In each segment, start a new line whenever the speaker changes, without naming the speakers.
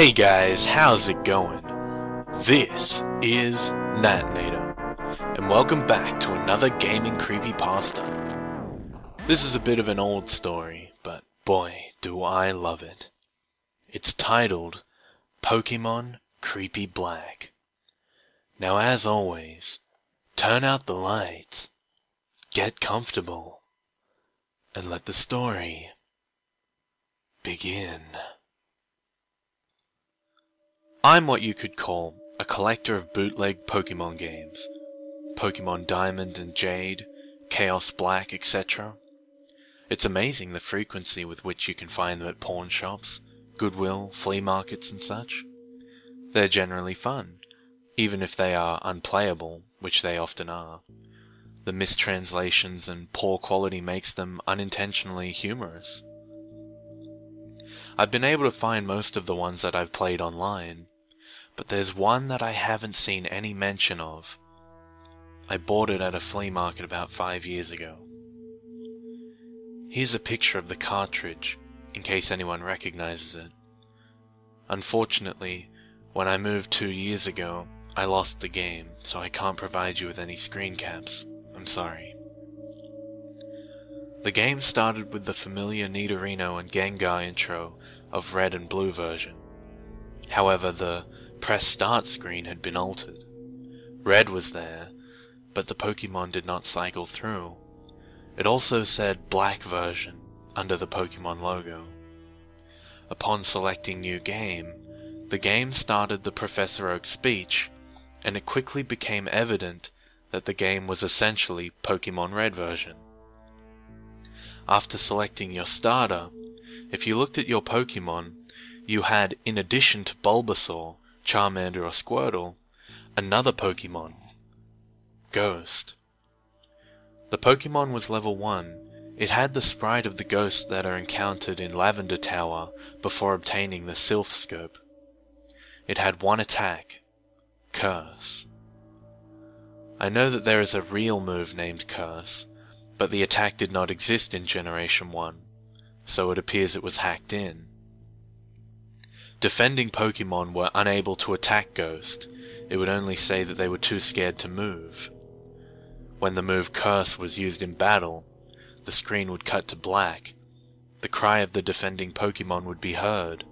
Hey guys, how's it going? This is Natenator, and welcome back to another gaming creepypasta. This is a bit of an old story, but boy, do I love it. It's titled Pokemon Creepy Black. Now, as always, turn out the lights, get comfortable, and let the story begin. I'm what you could call a collector of bootleg Pokemon games. Pokemon Diamond and Jade, Chaos Black, etc. It's amazing the frequency with which you can find them at pawn shops, Goodwill, flea markets, and such. They're generally fun, even if they are unplayable, which they often are. The mistranslations and poor quality makes them unintentionally humorous. I've been able to find most of the ones that I've played online, but there's one that I haven't seen any mention of. I bought it at a flea market about five years ago. Here's a picture of the cartridge, in case anyone recognizes it. Unfortunately, when I moved two years ago, I lost the game, so I can't provide you with any screen caps. I'm sorry. The game started with the familiar Nidorino and Gengar intro of Red and Blue version. However, the press start screen had been altered. Red was there, but the Pokemon did not cycle through. It also said black version under the Pokemon logo. Upon selecting new game, the game started the Professor Oak speech, and it quickly became evident that the game was essentially Pokemon Red version. After selecting your starter, if you looked at your Pokemon, you had, in addition to Bulbasaur, Charmander, or Squirtle, another Pokemon. Ghost. The Pokemon was level 1. It had the sprite of the ghosts that are encountered in Lavender Tower before obtaining the Silph Scope. It had one attack, Curse. I know that there is a real move named Curse, but the attack did not exist in Generation 1, so it appears it was hacked in. Defending Pokemon were unable to attack Ghost, it would only say that they were too scared to move. When the move Curse was used in battle, the screen would cut to black. The cry of the defending Pokemon would be heard,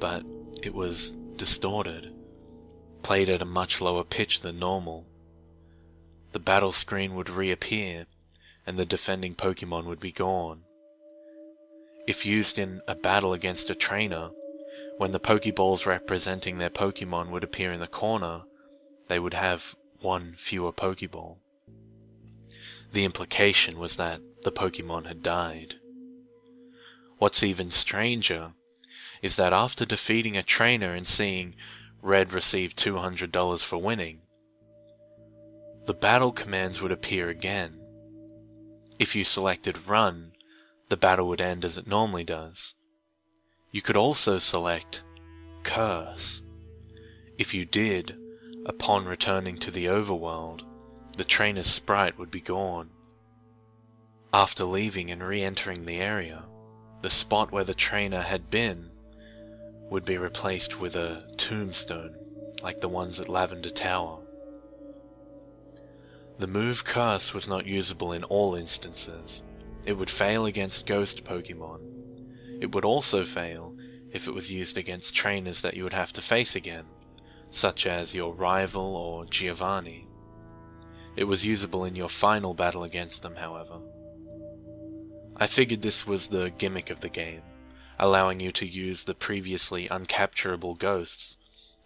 but it was distorted, played at a much lower pitch than normal. The battle screen would reappear, and the defending Pokemon would be gone. If used in a battle against a trainer, when the Pokeballs representing their Pokemon would appear in the corner, they would have one fewer Pokeball. The implication was that the Pokemon had died. What's even stranger is that after defeating a trainer and seeing Red receive $200 for winning, the battle commands would appear again. If you selected Run, the battle would end as it normally does. You could also select Curse. If you did, upon returning to the overworld, the trainer's sprite would be gone. After leaving and re-entering the area, the spot where the trainer had been would be replaced with a tombstone like the ones at Lavender Tower. The move Curse was not usable in all instances. It would fail against ghost Pokemon, it would also fail if it was used against trainers that you would have to face again, such as your rival or Giovanni. It was usable in your final battle against them, however. I figured this was the gimmick of the game, allowing you to use the previously uncapturable ghosts,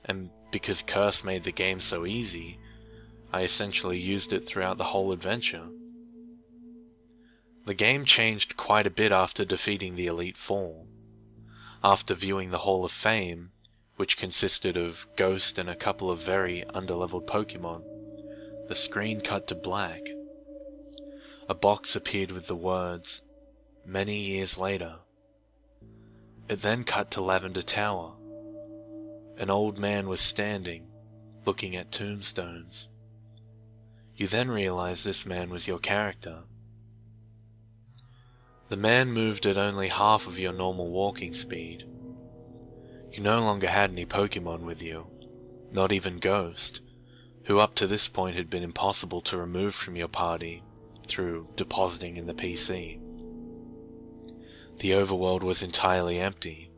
and because Curse made the game so easy, I essentially used it throughout the whole adventure. The game changed quite a bit after defeating the Elite Four. After viewing the Hall of Fame, which consisted of Ghost and a couple of very underleveled Pokemon, the screen cut to black. A box appeared with the words, Many years later. It then cut to Lavender Tower. An old man was standing, looking at tombstones. You then realize this man was your character. The man moved at only half of your normal walking speed. You no longer had any Pokemon with you, not even Ghost, who up to this point had been impossible to remove from your party through depositing in the PC. The overworld was entirely empty.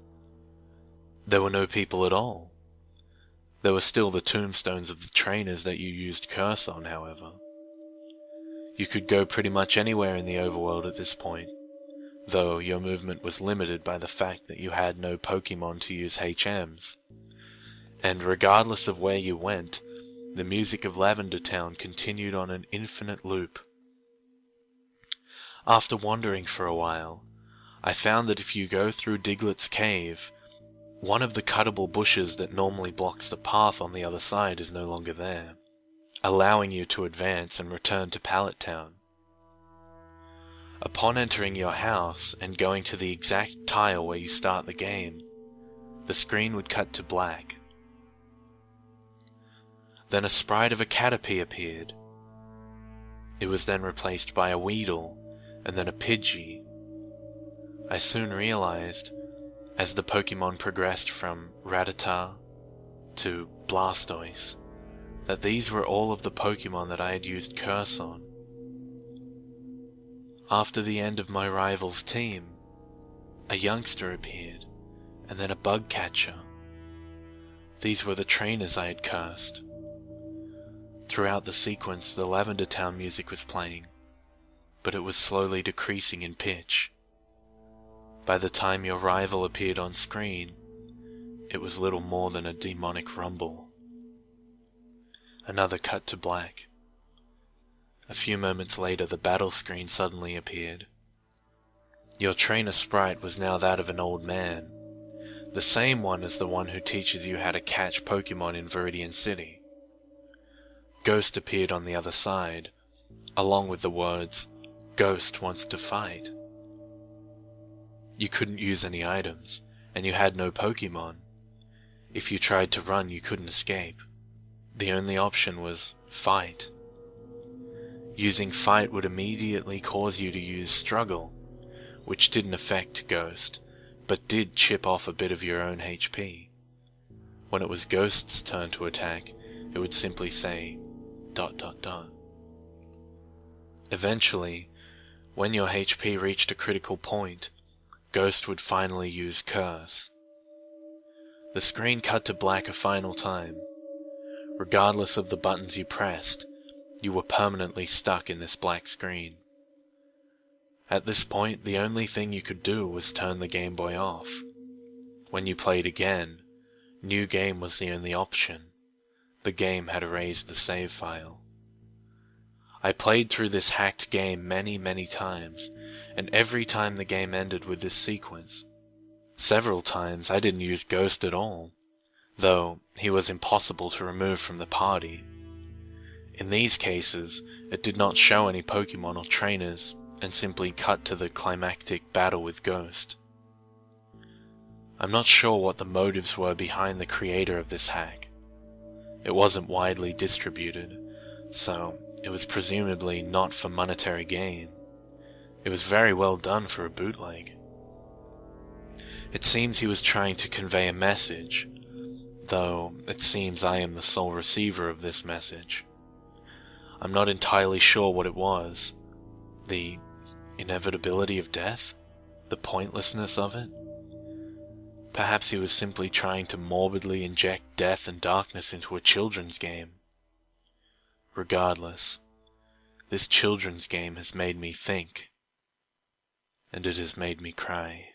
There were no people at all. There were still the tombstones of the trainers that you used Curse on, however. You could go pretty much anywhere in the overworld at this point, though your movement was limited by the fact that you had no Pokemon to use HMs. And regardless of where you went, the music of Lavender Town continued on an infinite loop. After wandering for a while, I found that if you go through Diglett's cave, one of the cuttable bushes that normally blocks the path on the other side is no longer there allowing you to advance and return to Pallet Town. Upon entering your house and going to the exact tile where you start the game, the screen would cut to black. Then a sprite of a Caterpie appeared. It was then replaced by a Weedle and then a Pidgey. I soon realized, as the Pokemon progressed from Rattata to Blastoise, that these were all of the Pokemon that I had used Curse on. After the end of my rival's team, a youngster appeared, and then a bug catcher. These were the trainers I had cursed. Throughout the sequence, the Lavender Town music was playing, but it was slowly decreasing in pitch. By the time your rival appeared on screen, it was little more than a demonic rumble. Another cut to black. A few moments later, the battle screen suddenly appeared. Your trainer sprite was now that of an old man, the same one as the one who teaches you how to catch Pokemon in Viridian City. Ghost appeared on the other side, along with the words, Ghost wants to fight. You couldn't use any items, and you had no Pokemon. If you tried to run, you couldn't escape the only option was fight. Using fight would immediately cause you to use struggle, which didn't affect Ghost, but did chip off a bit of your own HP. When it was Ghost's turn to attack, it would simply say dot dot dot. Eventually, when your HP reached a critical point, Ghost would finally use Curse. The screen cut to black a final time, Regardless of the buttons you pressed, you were permanently stuck in this black screen. At this point, the only thing you could do was turn the Game Boy off. When you played again, New Game was the only option. The game had erased the save file. I played through this hacked game many, many times, and every time the game ended with this sequence. Several times I didn't use Ghost at all though he was impossible to remove from the party. In these cases, it did not show any Pokemon or trainers, and simply cut to the climactic battle with Ghost. I'm not sure what the motives were behind the creator of this hack. It wasn't widely distributed, so it was presumably not for monetary gain. It was very well done for a bootleg. It seems he was trying to convey a message, though it seems I am the sole receiver of this message. I'm not entirely sure what it was. The inevitability of death? The pointlessness of it? Perhaps he was simply trying to morbidly inject death and darkness into a children's game. Regardless, this children's game has made me think, and it has made me cry.